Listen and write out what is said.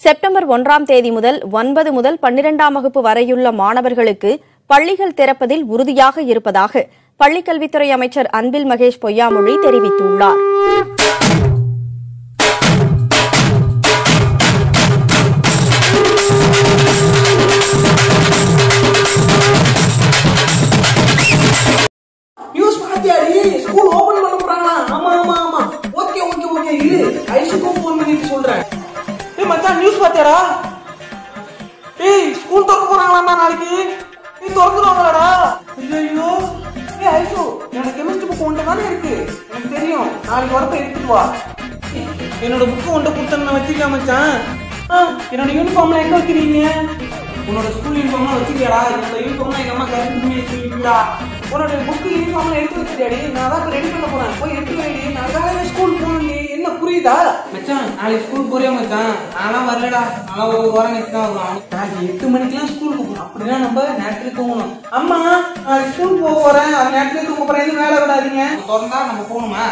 September ஒன்றாம் தேதி முதல் ஒன்பது முதல் பன்னிரெண்டாம் வகுப்பு வரையுள்ள மாணவர்களுக்கு பள்ளிகள் திறப்பதில் உறுதியாக இருப்பதாக பள்ளிக்கல்வித்துறை அமைச்சர் அன்பில் மகேஷ் பொய்யாமொழி தெரிவித்துள்ளார். ஸ்கூல் ஓபன் பண்ண போறாங்களா? ஆமா ஆமா ஆமா. Okay okay okay. இரு. ஐசுக்கும் ஃபோன் பண்ணிட்டு சொல்றேன். மச்சான் நியூஸ் பாத்தியாடா ஏய் ஸ்கூல் திறக்க போறாங்களாமா நாளைக்கு? நீ திறந்துருவாங்களாடா? ஐயோ ஏய் ஐசு என்னோட கெமிஸ்ட்ரி புக் ஒன்று தானே இருக்கு? எனக்கு தெரியும். நாளைக்கு வரப்ப எடுத்துட்டு வா. என்னோட புக்கு ஒன்றை கொடுத்தேன் நான் வச்சிருக்கேன் மச்சான். என்னோட யூனிஃபார்ம்லாம் எங்க வைக்கிறீங்க உன்னோட ஸ்கூல் யூனிஃபார்ம்லாம் வச்சிருக்கியாடா என்னோட யூனிஃபார்ம்லாம் எங்க அம்மா கருத்து பண்ணி வச்சிருக்கீங்களா உன்னோட புக்கு யூனிஃபார்ம்லாம் எடுத்து வச்சிருக்கியாடி நான் தான் ரெடி பண்ண போறேன். போய் எடுத்து வைடி. நான் ஸ்கூல் போகணும் என்ன புரியுதா? மச்சான் நாளைக்கு ஸ்கூல் போறியா மச்சான்? நான்லாம் வரலடா. நான் ஒரு வாரம் கழிச்சு தான் நாளைக்கு எட்டு மணிக்கெல்லாம் ஸ்கூலுக்கு போகணும். அப்படின்னா நம்ம நேரத்துல தூங்கணும். அம்மா நாளைக்கு ஸ்கூல் போக போறேன். அது நேரத்துல தூங்க போறேன். எதுவும் வேலை விடாதீங்க. திறந்தா நம்ம போகணுமா?